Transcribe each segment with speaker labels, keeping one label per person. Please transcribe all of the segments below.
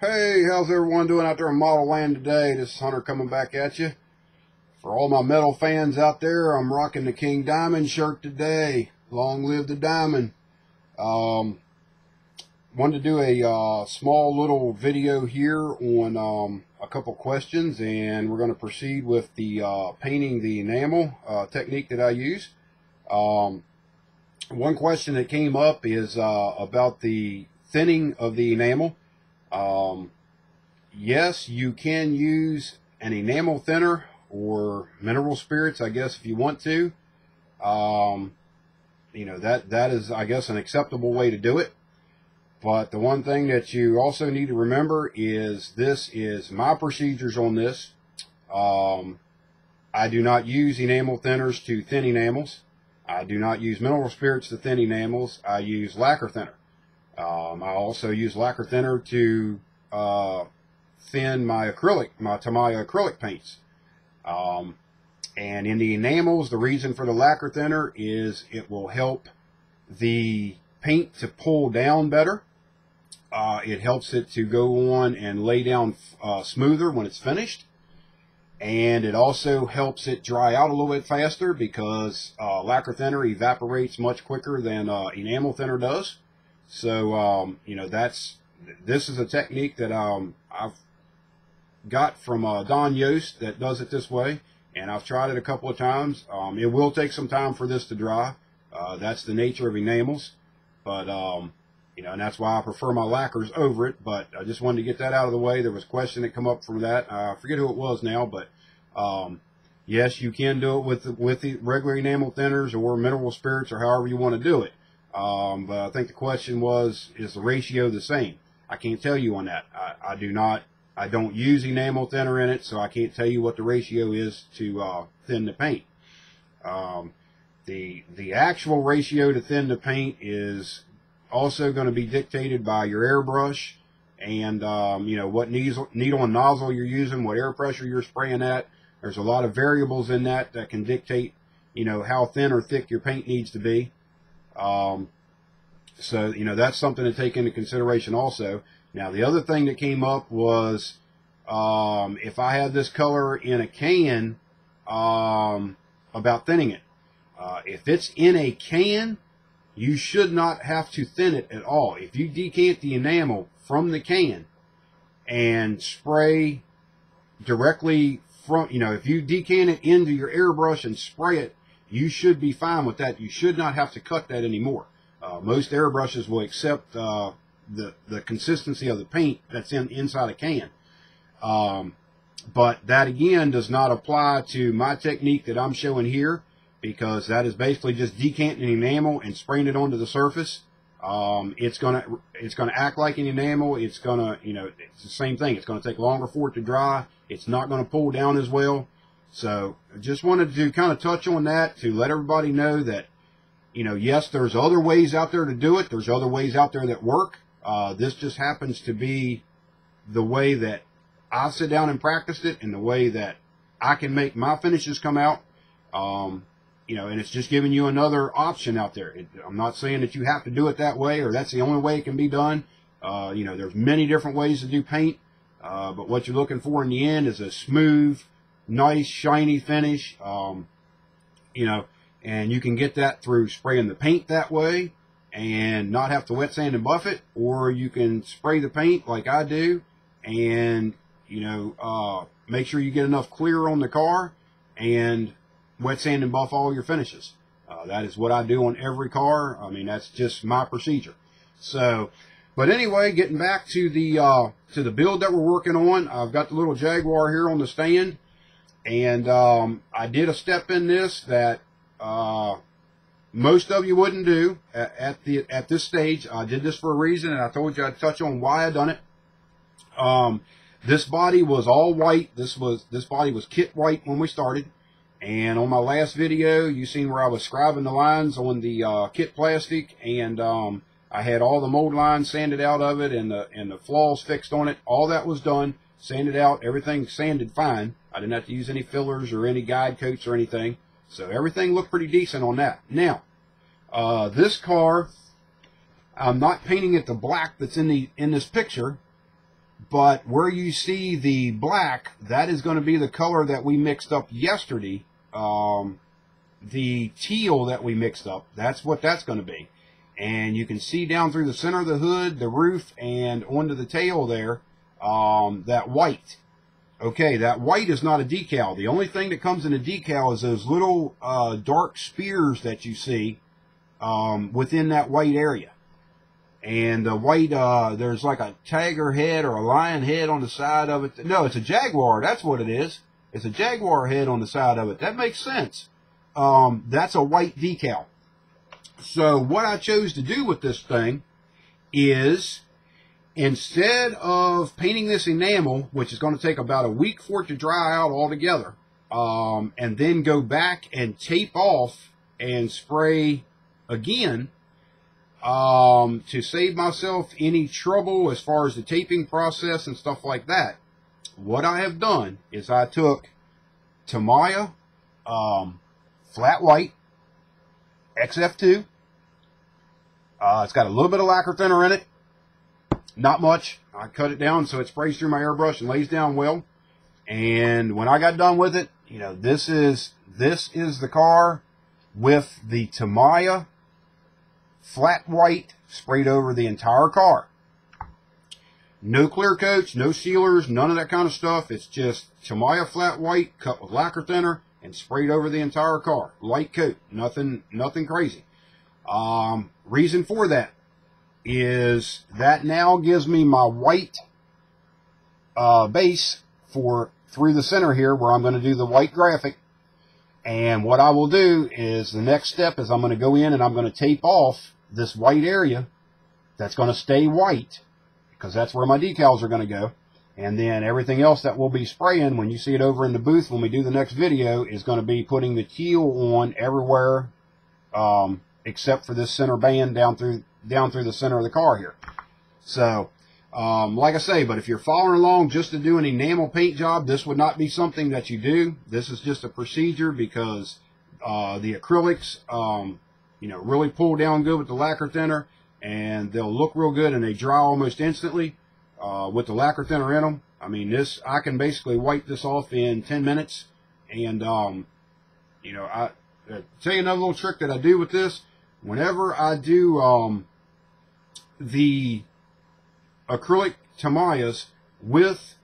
Speaker 1: Hey, how's everyone doing out there in model land today? This is Hunter coming back at you. For all my metal fans out there, I'm rocking the King Diamond shirt today. Long live the diamond. Um, wanted to do a uh, small little video here on um, a couple questions and we're going to proceed with the uh, painting the enamel uh, technique that I use. Um, one question that came up is uh, about the thinning of the enamel. Um, yes, you can use an enamel thinner or mineral spirits, I guess, if you want to. Um, you know, that, that is, I guess, an acceptable way to do it. But the one thing that you also need to remember is this is my procedures on this. Um, I do not use enamel thinners to thin enamels. I do not use mineral spirits to thin enamels. I use lacquer thinner. Um, I also use lacquer thinner to uh, thin my acrylic, my Tamiya acrylic paints. Um, and in the enamels, the reason for the lacquer thinner is it will help the paint to pull down better. Uh, it helps it to go on and lay down uh, smoother when it's finished. And it also helps it dry out a little bit faster because uh, lacquer thinner evaporates much quicker than uh, enamel thinner does. So, um, you know, that's, this is a technique that um, I've got from uh, Don Yost that does it this way. And I've tried it a couple of times. Um, it will take some time for this to dry. Uh, that's the nature of enamels. But, um, you know, and that's why I prefer my lacquers over it. But I just wanted to get that out of the way. There was a question that come up from that. I forget who it was now, but um, yes, you can do it with with the regular enamel thinners or mineral spirits or however you want to do it. Um, but I think the question was, is the ratio the same? I can't tell you on that. I, I do not, I don't use enamel thinner in it, so I can't tell you what the ratio is to uh, thin the paint. Um, the the actual ratio to thin the paint is also going to be dictated by your airbrush and um, you know what needle, needle and nozzle you're using, what air pressure you're spraying at. There's a lot of variables in that that can dictate you know how thin or thick your paint needs to be. Um, so, you know, that's something to take into consideration also. Now, the other thing that came up was um, if I had this color in a can, um, about thinning it. Uh, if it's in a can, you should not have to thin it at all. If you decant the enamel from the can and spray directly from, you know, if you decant it into your airbrush and spray it you should be fine with that. You should not have to cut that anymore. Uh, most airbrushes will accept uh, the the consistency of the paint that's in inside a can. Um, but that again does not apply to my technique that I'm showing here because that is basically just decanting enamel and spraying it onto the surface. Um, it's gonna it's gonna act like an enamel. It's gonna you know it's the same thing. It's gonna take longer for it to dry. It's not gonna pull down as well. So I just wanted to kind of touch on that to let everybody know that, you know, yes, there's other ways out there to do it. There's other ways out there that work. Uh, this just happens to be the way that I sit down and practiced it and the way that I can make my finishes come out. Um, you know, and it's just giving you another option out there. It, I'm not saying that you have to do it that way or that's the only way it can be done. Uh, you know, there's many different ways to do paint. Uh, but what you're looking for in the end is a smooth, nice shiny finish. Um, you know, and you can get that through spraying the paint that way and not have to wet sand and buff it, or you can spray the paint like I do and, you know, uh, make sure you get enough clear on the car and wet sand and buff all your finishes. Uh, that is what I do on every car. I mean, that's just my procedure. So, but anyway, getting back to the, uh, to the build that we're working on, I've got the little Jaguar here on the stand. And um, I did a step in this that uh, most of you wouldn't do at, at, the at this stage. I did this for a reason, and I told you I'd touch on why I done it. Um, this body was all white. This was this body was kit white when we started. And on my last video, you seen where I was scribing the lines on the uh, kit plastic, and um, I had all the mold lines sanded out of it, and the and the flaws fixed on it. All that was done, sanded out, everything sanded fine. I didn't have to use any fillers or any guide coats or anything. So everything looked pretty decent on that. Now, uh, this car, I'm not painting it the black that's in the in this picture. But where you see the black, that is going to be the color that we mixed up yesterday. Um, the teal that we mixed up, that's what that's going to be. And you can see down through the center of the hood, the roof, and onto the tail there, um, that white. Okay, that white is not a decal. The only thing that comes in a decal is those little uh, dark spears that you see um, within that white area. And the white, uh, there's like a tiger head or a lion head on the side of it. No, it's a jaguar. That's what it is. It's a jaguar head on the side of it. That makes sense. Um, that's a white decal. So what I chose to do with this thing is instead of painting this enamel, which is going to take about a week for it to dry out altogether, um, and then go back and tape off and spray again, um, to save myself any trouble as far as the taping process and stuff like that, what I have done is I took Tamiya um, flat white XF2. Uh, it's got a little bit of lacquer thinner in it. Not much. I cut it down so it sprays through my airbrush and lays down well. And when I got done with it, you know, this is this is the car with the Tamiya flat white sprayed over the entire car. No clear coats, no sealers, none of that kind of stuff. It's just Tamiya flat white cut with lacquer thinner and sprayed over the entire car. Light coat, nothing, nothing crazy. Um, reason for that is that now gives me my white uh, base for through the center here where I'm going to do the white graphic. And what I will do is the next step is I'm going to go in and I'm going to tape off this white area that's going to stay white because that's where my decals are going to go. And then everything else that we'll be spraying when you see it over in the booth when we do the next video is going to be putting the teal on everywhere um, except for this center band down through down through the center of the car here. So, um, like I say, but if you're following along just to do an enamel paint job, this would not be something that you do. This is just a procedure because uh, the acrylics um, you know, really pull down good with the lacquer thinner and they'll look real good and they dry almost instantly uh, with the lacquer thinner in them. I mean, this, I can basically wipe this off in 10 minutes and, um, you know, I, uh, tell you another little trick that I do with this. Whenever I do, um, the acrylic Tamiyas with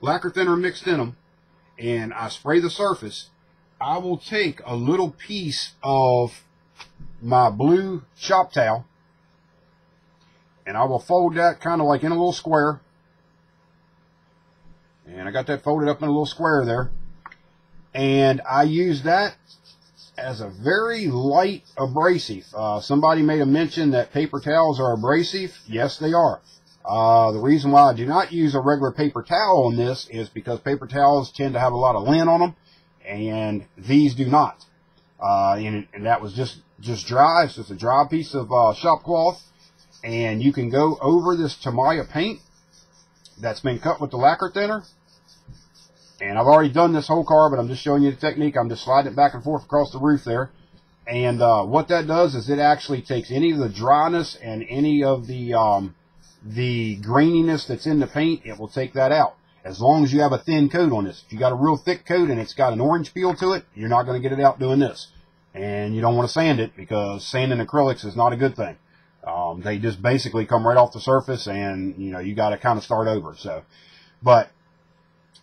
Speaker 1: lacquer thinner mixed in them and I spray the surface, I will take a little piece of my blue shop towel and I will fold that kind of like in a little square. And I got that folded up in a little square there. And I use that as a very light abrasive. Uh, somebody made a mention that paper towels are abrasive. Yes, they are. Uh, the reason why I do not use a regular paper towel on this is because paper towels tend to have a lot of lint on them, and these do not. Uh, and, and, that was just just dry. It's just a dry piece of uh, shop cloth. And you can go over this Tamiya paint that's been cut with the lacquer thinner. And I've already done this whole car, but I'm just showing you the technique. I'm just sliding it back and forth across the roof there. And uh, what that does is it actually takes any of the dryness and any of the um, the graininess that's in the paint, it will take that out. As long as you have a thin coat on this. If you got a real thick coat and it's got an orange peel to it, you're not going to get it out doing this and you don't want to sand it because sanding acrylics is not a good thing. Um, they just basically come right off the surface and, you know, you got to kind of start over. So, but,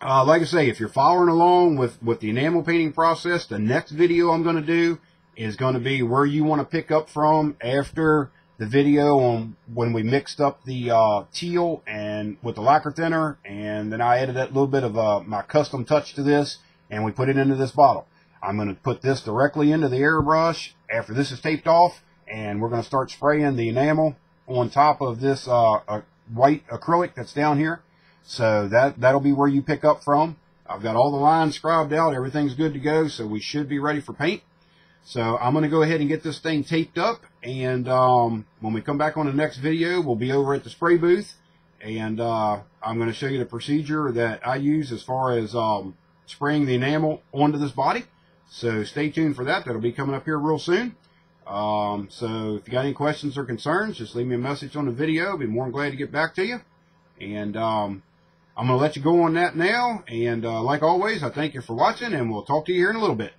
Speaker 1: uh, like I say, if you're following along with, with the enamel painting process, the next video I'm going to do is going to be where you want to pick up from after the video on when we mixed up the uh, teal and with the lacquer thinner and then I added that little bit of uh, my custom touch to this and we put it into this bottle. I'm going to put this directly into the airbrush after this is taped off, and we're going to start spraying the enamel on top of this uh, white acrylic that's down here. So that, that'll be where you pick up from. I've got all the lines scribed out. Everything's good to go, so we should be ready for paint. So I'm going to go ahead and get this thing taped up, and um, when we come back on the next video, we'll be over at the spray booth, and uh, I'm going to show you the procedure that I use as far as um, spraying the enamel onto this body. So stay tuned for that. That'll be coming up here real soon. Um, so if you got any questions or concerns, just leave me a message on the video. I'll be more than glad to get back to you. And um, I'm going to let you go on that now. And uh, like always, I thank you for watching, and we'll talk to you here in a little bit.